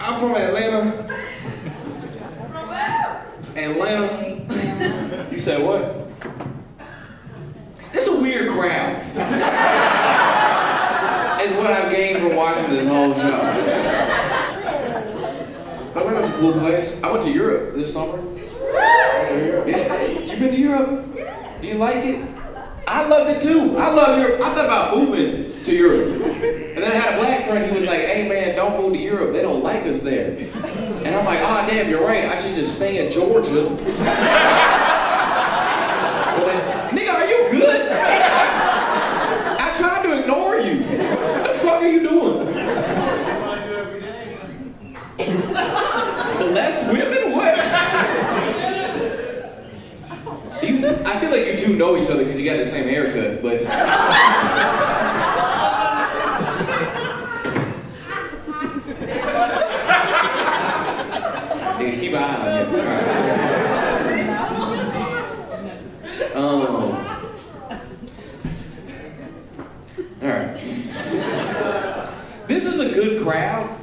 I'm from Atlanta. Atlanta. You said what? It's a weird crowd. It's what I've gained from watching this whole show. But I went to a cool place. I went to Europe this summer. Yeah. You been to Europe? Do you like it? I loved it too. I love Europe. I thought about moving to Europe. And then I had a black friend, he was like, hey man, don't move to Europe. They don't like us there. And I'm like, oh damn, you're right. I should just stay in Georgia. Nigga, are you good? I tried to ignore you. What the fuck are you doing? Molest women? What? You, I feel like you two know each other because you got the same haircut, but. Nigga, keep an eye on you. All right. Um. All right. This is a good crowd,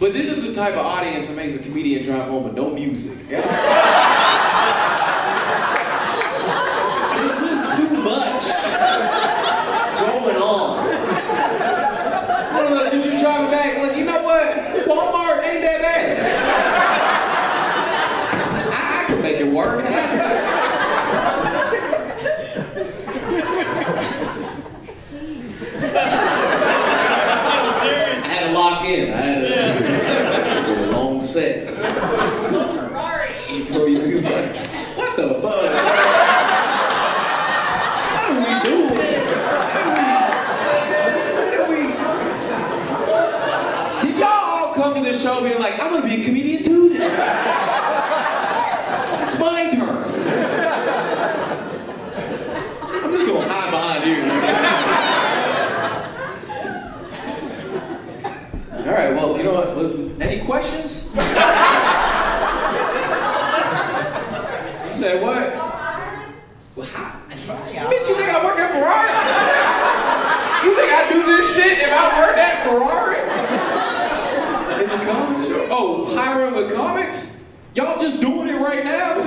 but this is the type of audience that makes a comedian drive home with no music. this is too much going on. One of those you just driving back, like, you know what? Walmart ain't that bad. I, I can make it work. I had to lock in. I had to do a long set. You throw your What the fuck? What are we doing? What are we? Did y'all all come to this show being like, I'm gonna be a comedian too? It's my turn. I'm just gonna hide behind you. All right, well, you know what? Listen, any questions? you said what? Well, how? Bitch, you think I work at Ferrari? You think I do this shit if I worked at Ferrari? Is it comic show? Oh, hiring with comics? Y'all just doing it right now?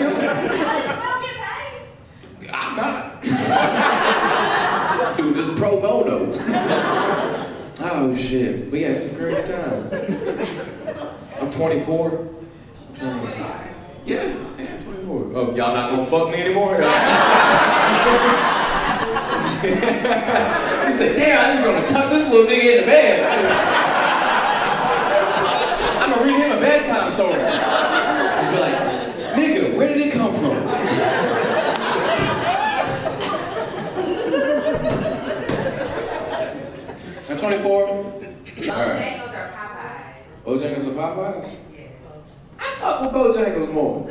I'm not. Dude, this pro bono. Oh shit. But yeah, it's a great time. I'm 24. I'm 20. Yeah, yeah, 24. Oh, y'all not gonna fuck me anymore? he said, damn, I'm just gonna tuck this little nigga in the bed. I'm gonna read him story. He'd be like, nigga, where did it come from? I'm 24. Bojangles are Popeyes. Bojangles or Popeyes? Yeah. I fuck with Bojangles more.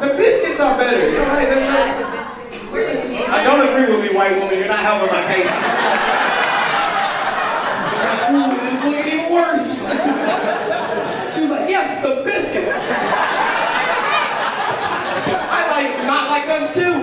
The biscuits are better. You know, like, they- I don't agree with me, white woman. You're not helping my case. Ooh, this is looking even worse. she was like, yes, the biscuits. I like not like us too.